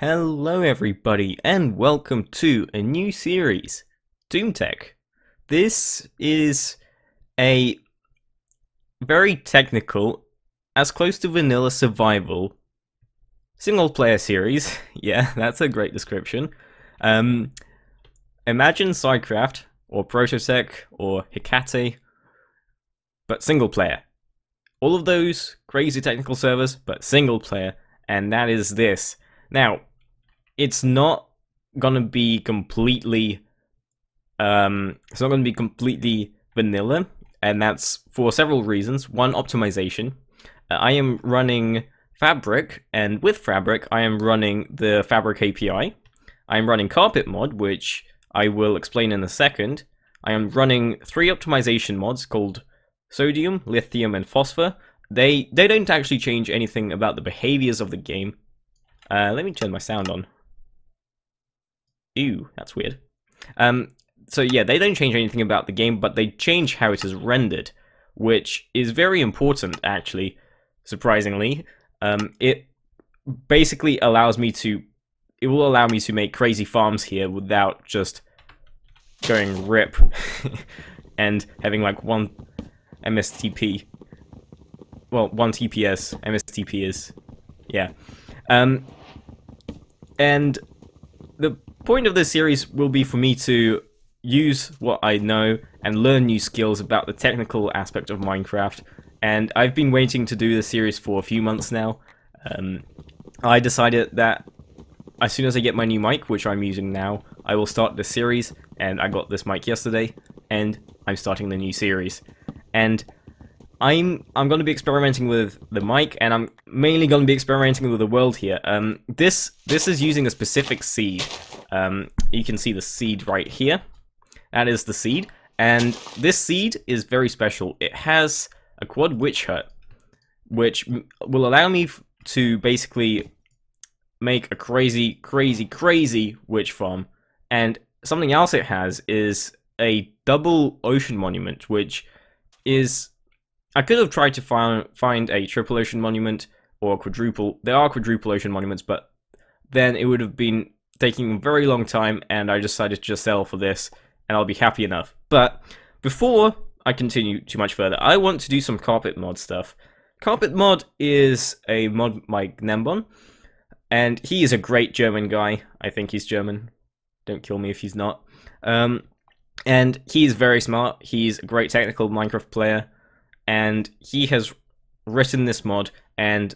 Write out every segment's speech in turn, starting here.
Hello everybody and welcome to a new series, Doomtech. This is a very technical, as close to vanilla survival, single player series. yeah, that's a great description. Um, imagine SciCraft, or Prototech, or Hecate, but single player. All of those crazy technical servers, but single player, and that is this. Now, it's not gonna be completely um it's not gonna be completely vanilla and that's for several reasons. One optimization. Uh, i am running fabric and with fabric i am running the fabric api i. Am running carpet mod which i will explain in a second. I am running three optimization mods called sodium lithium and phosphor. They they don't actually change anything about the behaviors of the game. Uh, let me turn my sound on Ew, that's weird. Um, so yeah, they don't change anything about the game, but they change how it is rendered, which is very important, actually, surprisingly. Um, it basically allows me to... It will allow me to make crazy farms here without just going rip and having like one MSTP. Well, one TPS. MSTP is... Yeah. Um, and the point of this series will be for me to use what I know and learn new skills about the technical aspect of Minecraft. And I've been waiting to do this series for a few months now. Um, I decided that as soon as I get my new mic, which I'm using now, I will start this series. And I got this mic yesterday, and I'm starting the new series. And I'm I'm going to be experimenting with the mic, and I'm mainly going to be experimenting with the world here. Um, this this is using a specific seed um, you can see the seed right here. That is the seed. And this seed is very special. It has a quad witch hut, which will allow me to basically make a crazy, crazy, crazy witch farm. And something else it has is a double ocean monument, which is... I could have tried to find, find a triple ocean monument or quadruple. There are quadruple ocean monuments, but then it would have been taking a very long time, and I decided to just settle for this, and I'll be happy enough. But before I continue too much further, I want to do some carpet mod stuff. Carpet mod is a mod by gnembon, and he is a great German guy. I think he's German. Don't kill me if he's not. Um, and he's very smart. He's a great technical Minecraft player, and he has written this mod, and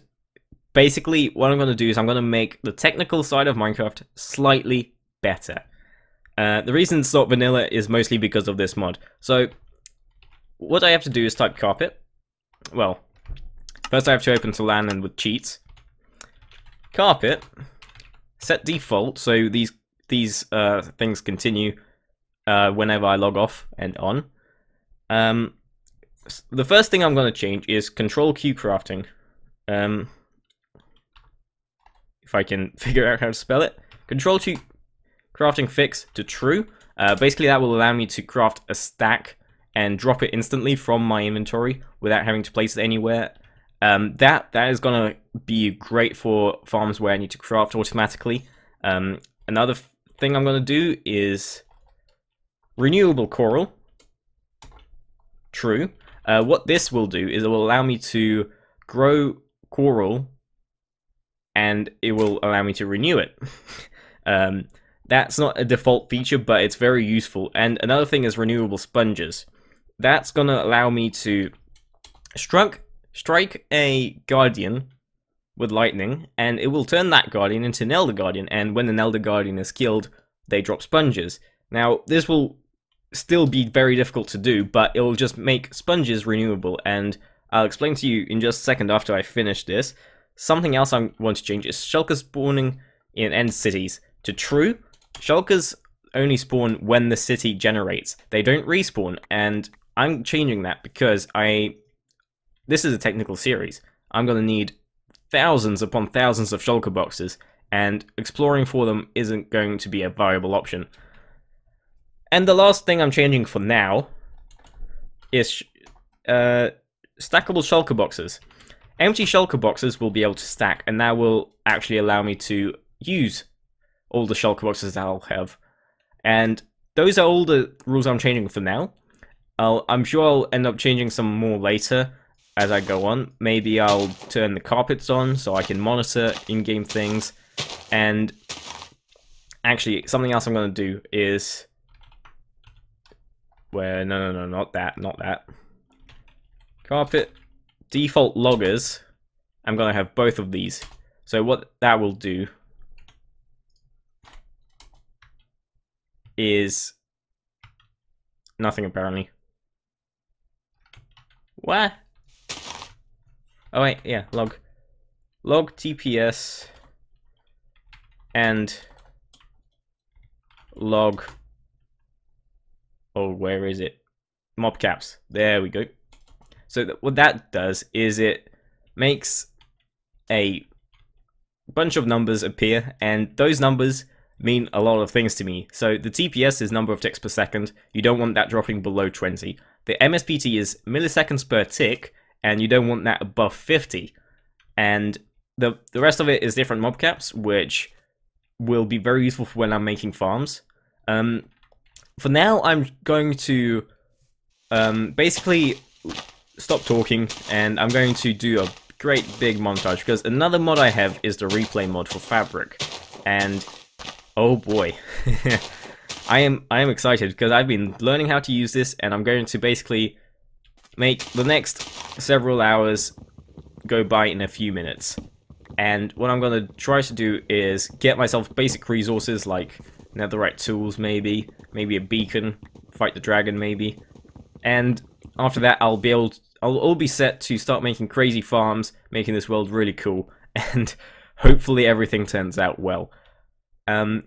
basically what I'm going to do is I'm going to make the technical side of Minecraft slightly better. Uh, the reason it's not vanilla is mostly because of this mod. So what I have to do is type carpet. Well, first I have to open to LAN with cheats. Carpet, set default, so these these uh, things continue uh, whenever I log off and on. Um, the first thing I'm going to change is control Q crafting. Um, if I can figure out how to spell it. Control Q crafting fix to true. Uh, basically, that will allow me to craft a stack and drop it instantly from my inventory without having to place it anywhere. Um, that that is gonna be great for farms where I need to craft automatically. Um, another thing I'm gonna do is renewable coral. True. Uh, what this will do is it will allow me to grow coral and it will allow me to renew it. um, that's not a default feature, but it's very useful. And another thing is renewable sponges. That's going to allow me to strike, strike a guardian with lightning, and it will turn that guardian into an elder guardian, and when an elder guardian is killed, they drop sponges. Now, this will still be very difficult to do, but it will just make sponges renewable, and I'll explain to you in just a second after I finish this. Something else I want to change is shulkers spawning in end cities to true. Shulkers only spawn when the city generates. They don't respawn, and I'm changing that because I... This is a technical series. I'm going to need thousands upon thousands of shulker boxes, and exploring for them isn't going to be a viable option. And the last thing I'm changing for now is uh, stackable shulker boxes. Empty shulker boxes will be able to stack, and that will actually allow me to use all the shulker boxes that I'll have. And those are all the rules I'm changing for now. I'll, I'm sure I'll end up changing some more later as I go on. Maybe I'll turn the carpets on so I can monitor in-game things. And actually, something else I'm going to do is... Where, no, no, no, not that, not that. Carpet, default loggers. I'm going to have both of these. So what that will do is nothing apparently. What? Oh wait, yeah, log. Log TPS and log. Oh, where is it? Mob caps. There we go. So th what that does is it makes a bunch of numbers appear, and those numbers mean a lot of things to me. So the TPS is number of ticks per second. You don't want that dropping below 20. The MSPT is milliseconds per tick, and you don't want that above 50. And the the rest of it is different mob caps, which will be very useful for when I'm making farms. Um, for now, I'm going to um, basically stop talking, and I'm going to do a great big montage, because another mod I have is the replay mod for Fabric. And Oh boy. I am I am excited because I've been learning how to use this and I'm going to basically make the next several hours go by in a few minutes. And what I'm going to try to do is get myself basic resources like netherite tools maybe, maybe a beacon, fight the dragon maybe. And after that I'll be able I'll all be set to start making crazy farms, making this world really cool, and hopefully everything turns out well. Um,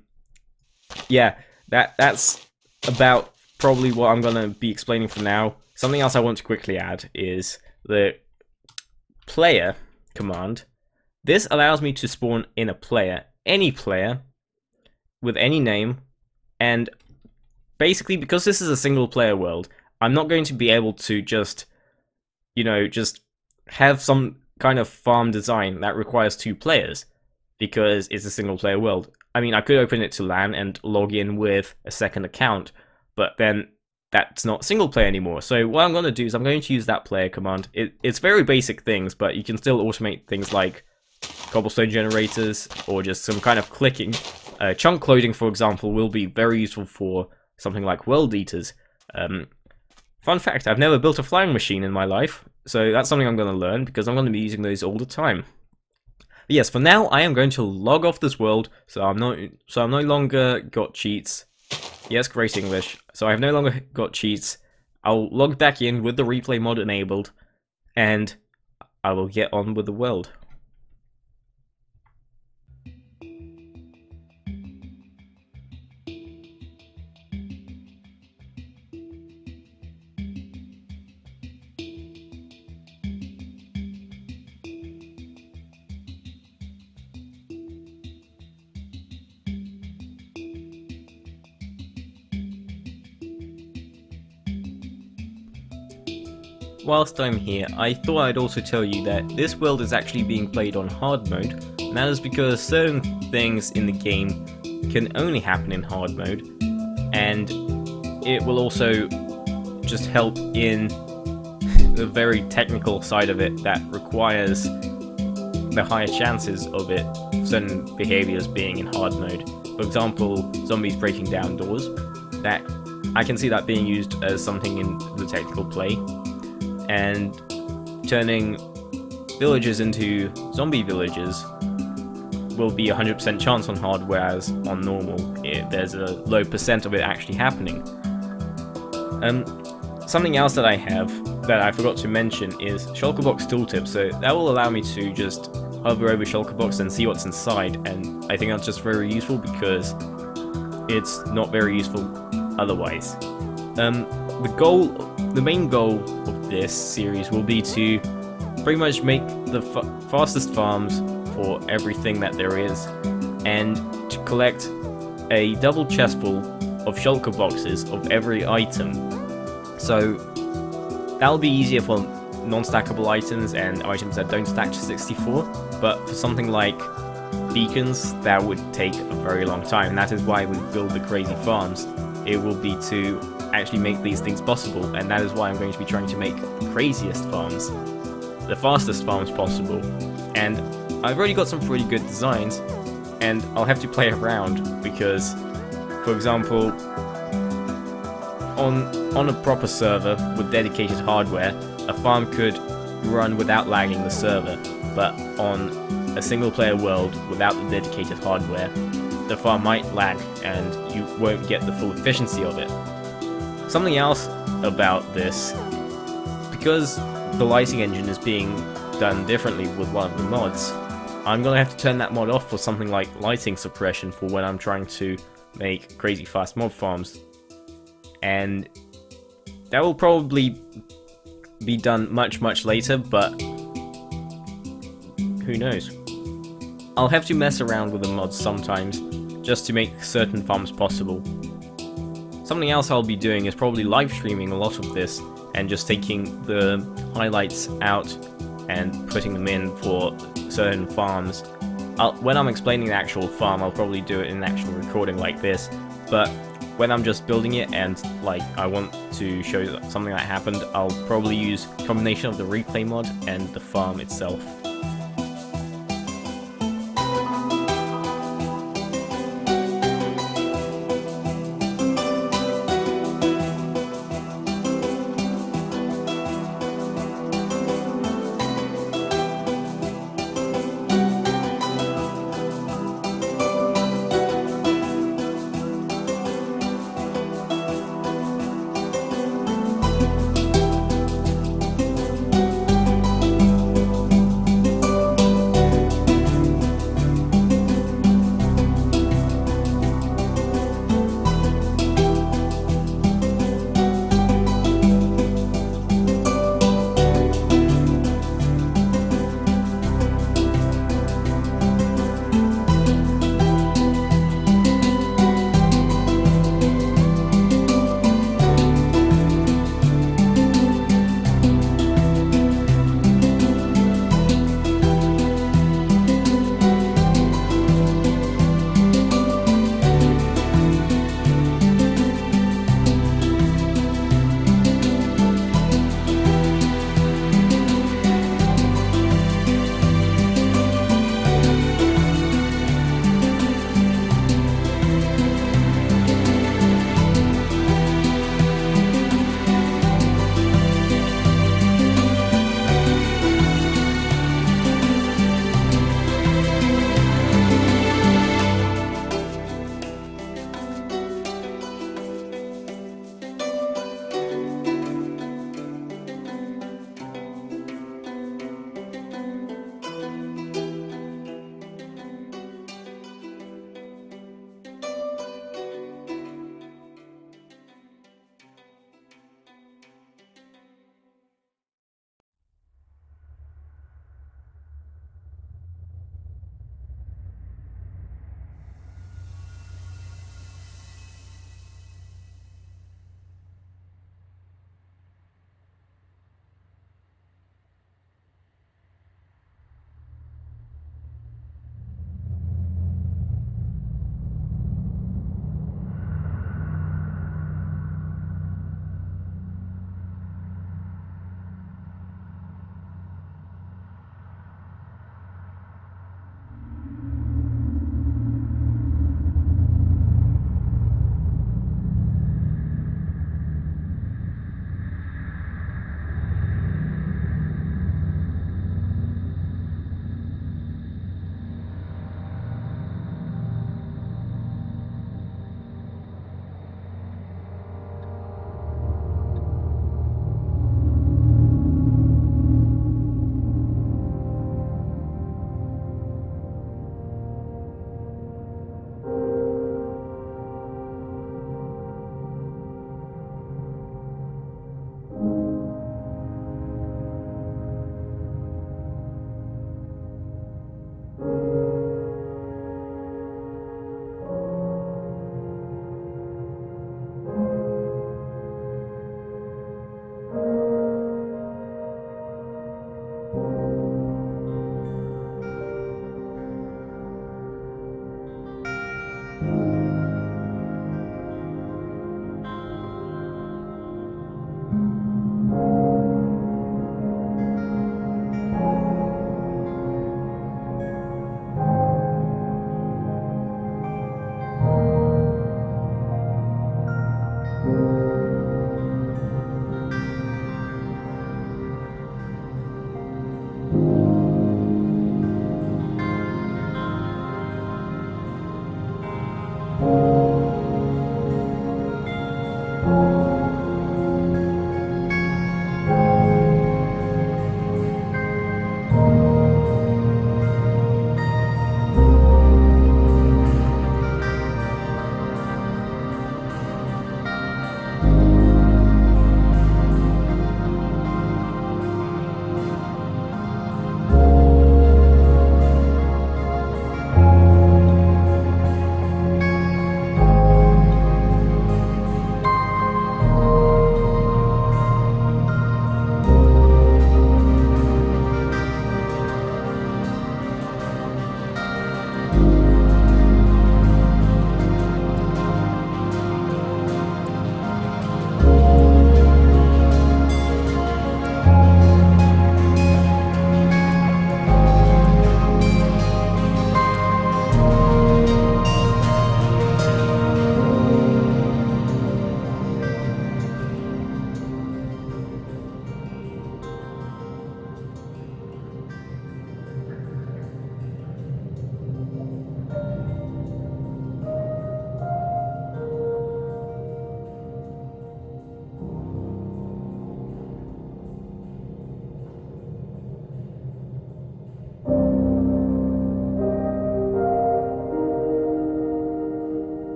yeah, that that's about probably what I'm gonna be explaining for now. Something else I want to quickly add is the player command. This allows me to spawn in a player, any player, with any name, and basically because this is a single player world, I'm not going to be able to just, you know, just have some kind of farm design that requires two players because it's a single player world. I mean, I could open it to LAN and log in with a second account, but then that's not single player anymore. So what I'm going to do is I'm going to use that player command. It, it's very basic things, but you can still automate things like cobblestone generators or just some kind of clicking. Uh, chunk loading, for example, will be very useful for something like world eaters. Um, fun fact, I've never built a flying machine in my life, so that's something I'm going to learn because I'm going to be using those all the time. But yes, for now I am going to log off this world, so I'm not so I'm no longer got cheats. Yes, great English. So I have no longer got cheats. I'll log back in with the replay mod enabled, and I will get on with the world. Whilst I'm here, I thought I'd also tell you that this world is actually being played on hard mode, and that is because certain things in the game can only happen in hard mode, and it will also just help in the very technical side of it that requires the higher chances of it, certain behaviors being in hard mode. For example, zombies breaking down doors. That I can see that being used as something in the technical play, and turning villages into zombie villages will be 100% chance on hard, whereas on normal, it, there's a low percent of it actually happening. Um, something else that I have that I forgot to mention is Shulkerbox Tooltip, so that will allow me to just hover over Shulkerbox and see what's inside, and I think that's just very useful because it's not very useful otherwise. Um, the goal, the main goal this series will be to pretty much make the fastest farms for everything that there is, and to collect a double chest full of shulker boxes of every item. So that'll be easier for non-stackable items and items that don't stack to 64, but for something like beacons, that would take a very long time, and that is why we build the crazy farms. It will be to actually make these things possible, and that is why I'm going to be trying to make the craziest farms, the fastest farms possible, and I've already got some pretty good designs, and I'll have to play around, because, for example, on, on a proper server with dedicated hardware, a farm could run without lagging the server, but on a single player world without the dedicated hardware, the farm might lag and you won't get the full efficiency of it. Something else about this, because the lighting engine is being done differently with one of the mods, I'm gonna have to turn that mod off for something like lighting suppression for when I'm trying to make crazy fast mob farms. And that will probably be done much much later, but who knows. I'll have to mess around with the mods sometimes, just to make certain farms possible. Something else I'll be doing is probably live streaming a lot of this, and just taking the highlights out and putting them in for certain farms. I'll, when I'm explaining the actual farm, I'll probably do it in an actual recording like this, but when I'm just building it and like I want to show something that happened, I'll probably use combination of the replay mod and the farm itself.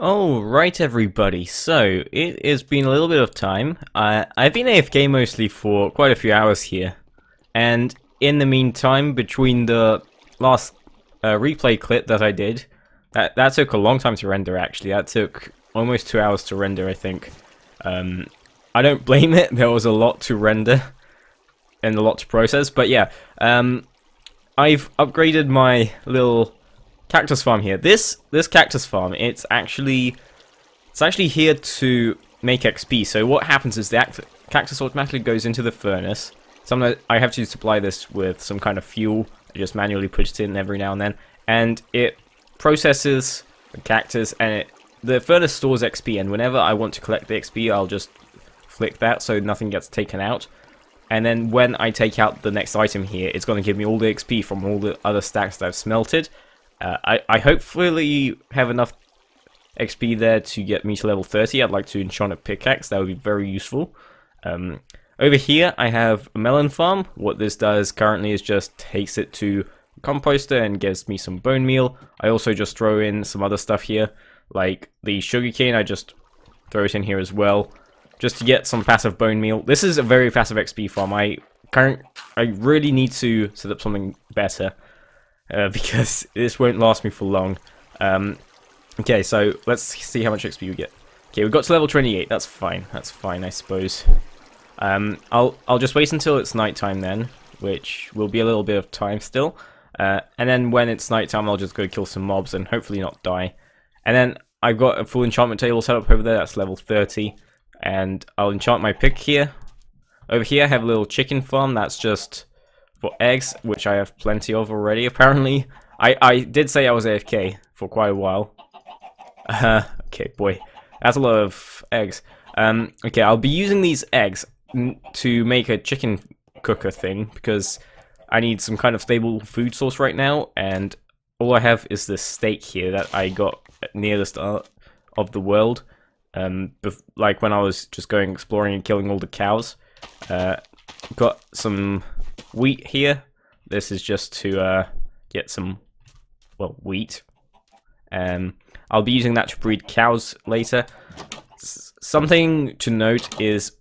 Oh, right everybody, so it has been a little bit of time. Uh, I've been AFK mostly for quite a few hours here, and in the meantime, between the last uh, replay clip that I did, that, that took a long time to render actually, that took almost two hours to render I think. Um, I don't blame it, there was a lot to render and a lot to process, but yeah, um, I've upgraded my little cactus farm here. This this cactus farm, it's actually it's actually here to make XP. So what happens is the cactus automatically goes into the furnace. Sometimes I have to supply this with some kind of fuel. I just manually put it in every now and then, and it processes the cactus, and it the furnace stores XP. And whenever I want to collect the XP, I'll just flick that so nothing gets taken out. And then when I take out the next item here, it's going to give me all the XP from all the other stacks that I've smelted. Uh, I, I hopefully have enough XP there to get me to level 30. I'd like to enchant a pickaxe. That would be very useful. Um, over here, I have a melon farm. What this does currently is just takes it to composter and gives me some bone meal. I also just throw in some other stuff here, like the sugarcane. I just throw it in here as well, just to get some passive bone meal. This is a very passive XP farm. I current, I really need to set up something better uh, because this won't last me for long. Um, okay, so let's see how much XP we get. Okay, we got to level 28. That's fine. That's fine, I suppose. Um, I'll I'll just wait until it's nighttime then, which will be a little bit of time still. Uh, and then when it's nighttime, I'll just go kill some mobs and hopefully not die. And then I've got a full enchantment table set up over there. That's level 30. And I'll enchant my pick here. Over here, I have a little chicken farm. That's just for eggs, which I have plenty of already, apparently. I, I did say I was AFK for quite a while. Uh, okay, boy. That's a lot of eggs. Um, okay, I'll be using these eggs to make a chicken cooker thing because I need some kind of stable food source right now, and all I have is this steak here that I got near the start of the world. Um, like when I was just going exploring and killing all the cows. Uh, got some wheat here. This is just to uh, get some, well, wheat. Um, I'll be using that to breed cows later. S something to note is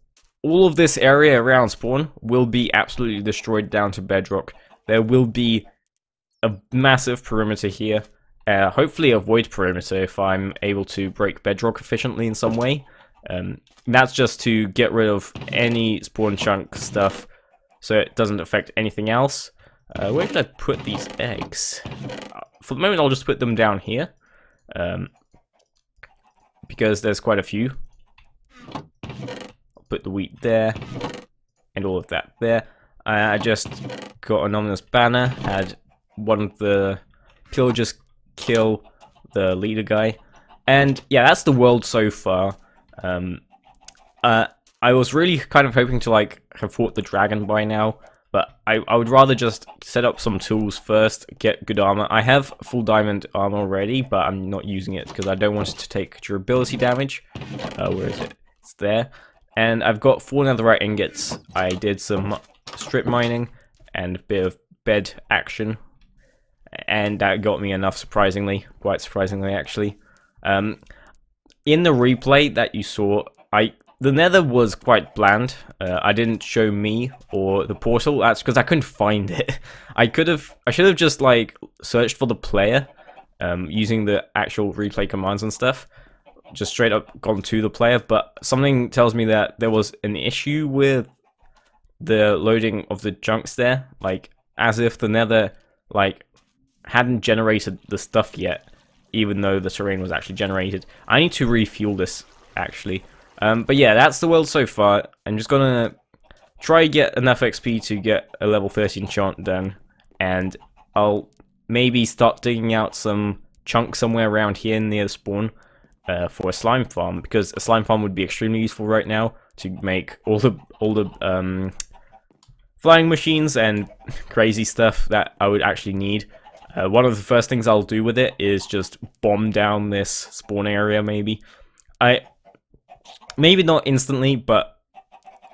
all of this area around spawn will be absolutely destroyed down to bedrock. There will be a massive perimeter here. Uh, hopefully a void perimeter if I'm able to break bedrock efficiently in some way. Um, that's just to get rid of any spawn chunk stuff so it doesn't affect anything else. Uh, where should I put these eggs? Uh, for the moment I'll just put them down here. Um, because there's quite a few. I'll put the wheat there, and all of that there. I just got an ominous banner, had one of the pillagers kill the leader guy. And yeah, that's the world so far. Um, uh, I was really kind of hoping to like have fought the dragon by now, but I, I would rather just set up some tools first, get good armor. I have full diamond armor already, but I'm not using it because I don't want it to take durability damage. Uh, where is it? It's there. And I've got four netherite ingots. I did some strip mining and a bit of bed action. And that got me enough, surprisingly. Quite surprisingly, actually. Um, in the replay that you saw, I the nether was quite bland. Uh, I didn't show me or the portal. That's because I couldn't find it. I could have, I should have just like searched for the player um, using the actual replay commands and stuff. Just straight up gone to the player. But something tells me that there was an issue with the loading of the chunks there. Like as if the nether like hadn't generated the stuff yet, even though the terrain was actually generated. I need to refuel this actually. Um, but yeah, that's the world so far. I'm just gonna try get enough XP to get a level 13 enchant done, and I'll maybe start digging out some chunks somewhere around here near the spawn uh, for a slime farm, because a slime farm would be extremely useful right now to make all the all the um, flying machines and crazy stuff that I would actually need. Uh, one of the first things I'll do with it is just bomb down this spawn area, maybe. I maybe not instantly, but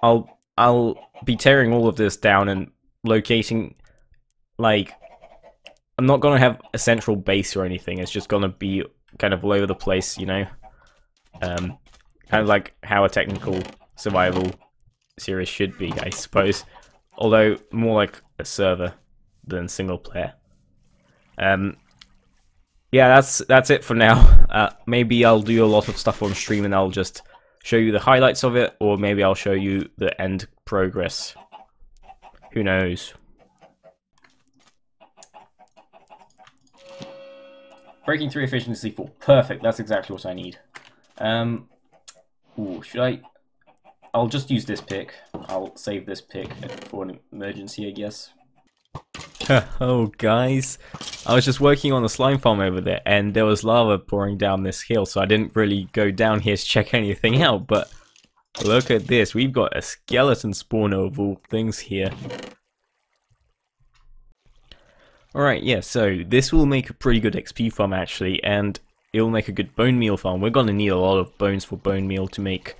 I'll I'll be tearing all of this down and locating like I'm not gonna have a central base or anything. It's just gonna be kind of all over the place, you know. Um, kind of like how a technical survival series should be, I suppose. Although more like a server than single player. Um, yeah, that's that's it for now. Uh, maybe I'll do a lot of stuff on stream and I'll just show you the highlights of it, or maybe I'll show you the end progress. Who knows? Breaking through efficiency 4. Perfect, that's exactly what I need. Um, ooh, should I... I'll just use this pick. I'll save this pick for an emergency, I guess. oh, guys. I was just working on the slime farm over there, and there was lava pouring down this hill, so I didn't really go down here to check anything out, but look at this. We've got a skeleton spawn of all things here. Alright, yeah, so this will make a pretty good XP farm, actually, and it will make a good bone meal farm. We're going to need a lot of bones for bone meal to make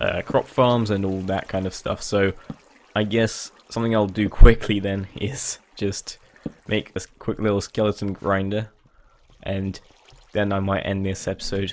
uh, crop farms and all that kind of stuff, so I guess something I'll do quickly then is just make a quick little skeleton grinder and then I might end this episode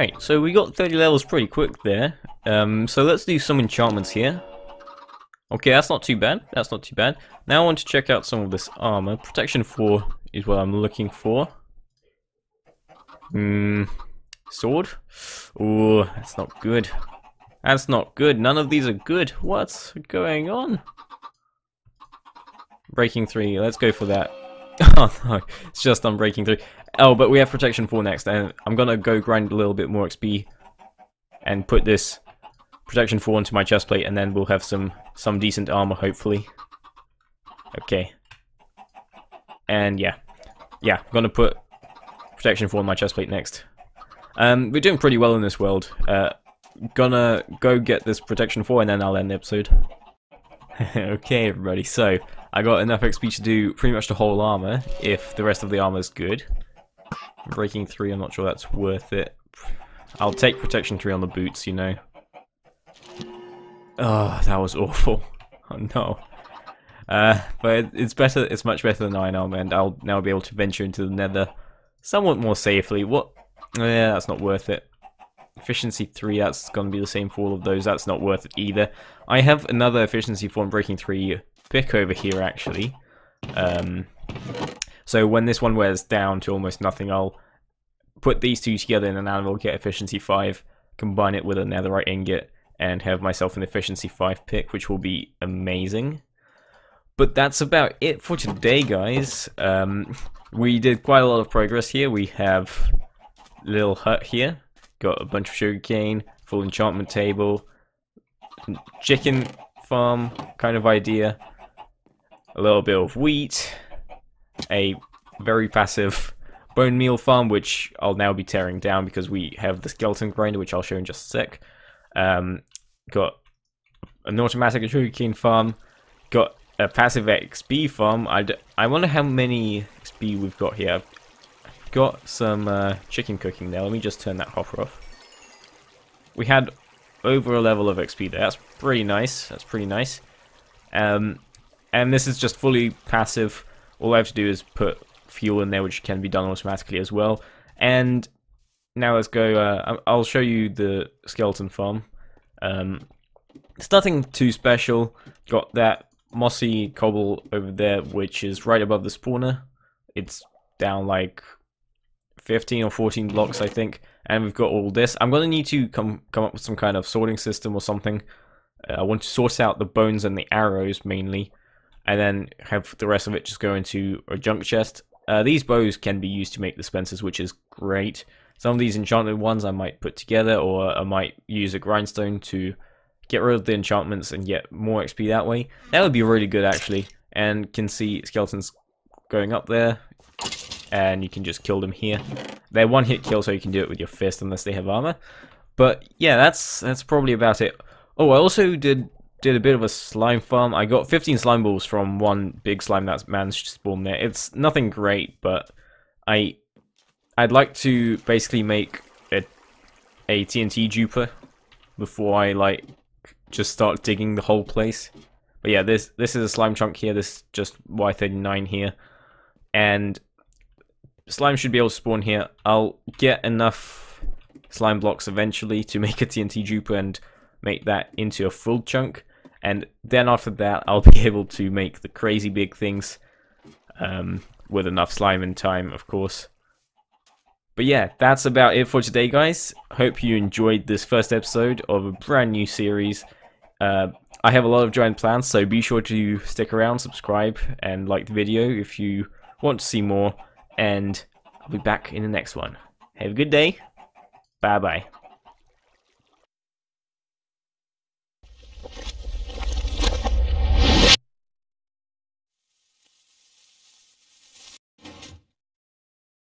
Alright, so we got 30 levels pretty quick there. Um, so let's do some enchantments here. Okay, that's not too bad. That's not too bad. Now I want to check out some of this armor. Protection 4 is what I'm looking for. Hmm, sword? Ooh, that's not good. That's not good. None of these are good. What's going on? Breaking 3, let's go for that. oh no, it's just on Breaking through. Oh, but we have Protection 4 next, and I'm gonna go grind a little bit more XP and put this Protection 4 into my chest plate, and then we'll have some, some decent armor, hopefully. Okay. And yeah. Yeah, I'm gonna put Protection 4 on my chest plate next. Um, we're doing pretty well in this world. Uh, gonna go get this Protection 4, and then I'll end the episode. okay, everybody, so I got enough XP to do pretty much the whole armor, if the rest of the armor is good. Breaking 3, I'm not sure that's worth it. I'll take Protection 3 on the boots, you know. Oh, that was awful. Oh no. Uh, but it's better, it's much better than Iron Armor, and I'll now be able to venture into the nether somewhat more safely. What? Yeah, that's not worth it. Efficiency 3, that's going to be the same for all of those, that's not worth it either. I have another Efficiency 4 and Breaking 3 pick over here, actually. Um, so when this one wears down to almost nothing, I'll put these two together in an anvil, get efficiency 5, combine it with a netherite ingot, and have myself an efficiency 5 pick, which will be amazing. But that's about it for today, guys. Um, we did quite a lot of progress here. We have little hut here, got a bunch of sugarcane, full enchantment table, chicken farm kind of idea, a little bit of wheat, a very passive bone meal farm, which I'll now be tearing down because we have the skeleton grinder, which I'll show in just a sec. Um, got an automatic sugarcane farm, got a passive XP farm. I, I wonder how many XP we've got here. Got some uh, chicken cooking there. Let me just turn that hopper off. We had over a level of XP there. That's pretty nice. That's pretty nice. Um, and this is just fully passive. All I have to do is put fuel in there, which can be done automatically as well. And now let's go, uh, I'll show you the skeleton farm. Um, it's nothing too special. Got that mossy cobble over there, which is right above the spawner. It's down like 15 or 14 blocks, I think. And we've got all this. I'm going to need to come, come up with some kind of sorting system or something. Uh, I want to sort out the bones and the arrows, mainly and then have the rest of it just go into a junk chest. Uh, these bows can be used to make dispensers, which is great. Some of these enchanted ones I might put together, or I might use a grindstone to get rid of the enchantments and get more XP that way. That would be really good, actually. And can see skeletons going up there, and you can just kill them here. They're one-hit kill, so you can do it with your fist unless they have armor. But yeah, that's that's probably about it. Oh, I also did did a bit of a slime farm. I got 15 slime balls from one big slime that's managed to spawn there. It's nothing great, but I I'd like to basically make a, a TNT duper before I like just start digging the whole place. But yeah, this this is a slime chunk here. This is just Y39 here, and slime should be able to spawn here. I'll get enough slime blocks eventually to make a TNT duper and make that into a full chunk and then after that I'll be able to make the crazy big things um, with enough slime and time, of course. But yeah, that's about it for today, guys. Hope you enjoyed this first episode of a brand new series. Uh, I have a lot of giant plans, so be sure to stick around, subscribe, and like the video if you want to see more. And I'll be back in the next one. Have a good day. Bye-bye.